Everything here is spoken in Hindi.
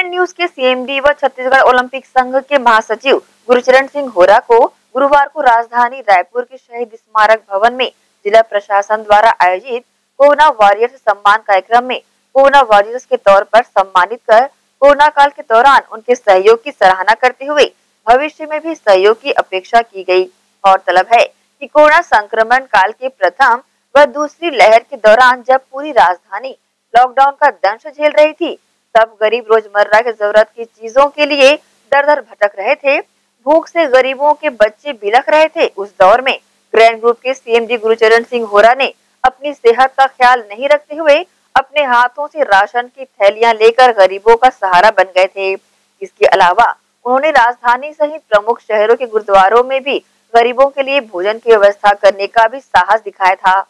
ग्रैंड न्यूज़ के सीएमडी व छत्तीसगढ़ ओलंपिक संघ के महासचिव गुरुचरण सिंह होरा को गुरुवार को राजधानी रायपुर के शहीद स्मारक भवन में जिला प्रशासन द्वारा आयोजित कोरोना वॉरियर्स सम्मान कार्यक्रम में कोरोना वॉरियर्स के तौर पर सम्मानित कर कोरोना काल के दौरान उनके सहयोग की सराहना करते हुए भविष्य में भी सहयोग की अपेक्षा की गई। और तलब है कि कोरोना संक्रमण काल के प्रथम व दूसरी लहर के दौरान जब पूरी राजधानी लॉकडाउन का दंश झेल रही थी तब गरीब रोज़मर्रा की ज़रूरत की चीज़ों के लिए दर दर भटक रहे थे। भूख से गरीबों के बच्चे बिलख रहे थे। उस दौर में ग्रैंड ग्रुप के सीएमडी गुरुचरण सिंह होरा ने अपनी सेहत का ख्याल नहीं रखते हुए अपने हाथों से राशन की थैलियाँ लेकर गरीबों का सहारा बन गए थे। इसके अलावा उन्होंने राजधानी सहित प्रमुख शहरों के गुरुद्वारों में भी गरीबों के लिए भोजन की व्यवस्था करने का भी साहस दिखाया था।